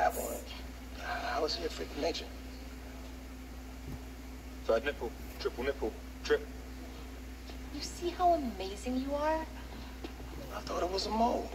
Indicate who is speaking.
Speaker 1: I was
Speaker 2: That one. How is nature?
Speaker 3: Third nipple, triple nipple, trip.
Speaker 4: You see how amazing you are?
Speaker 2: I thought it was a mole.